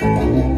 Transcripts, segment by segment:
保护。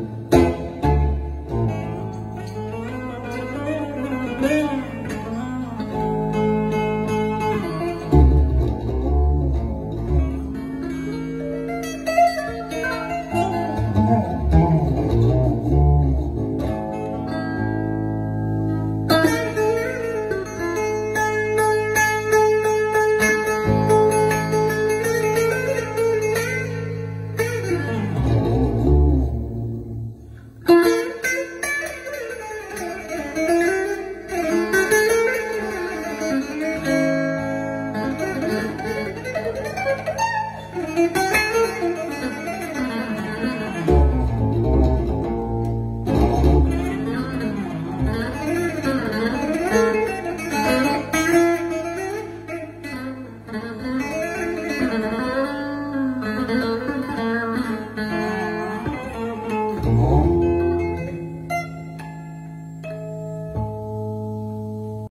Amen.